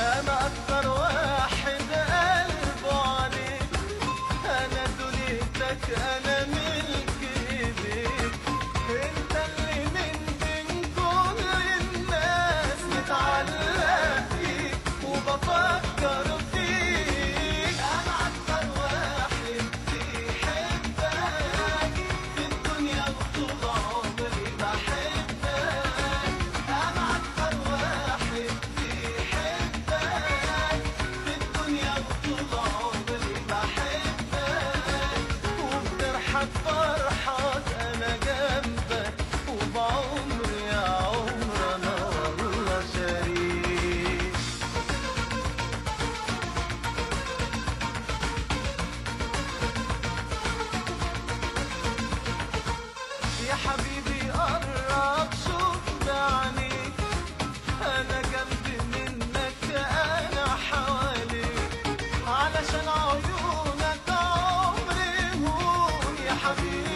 ما أكثر يا حبيبي قرب شوف بعينيك أنا جنب منك أنا حواليك علشان عيونك عمري هون يا حبيبي.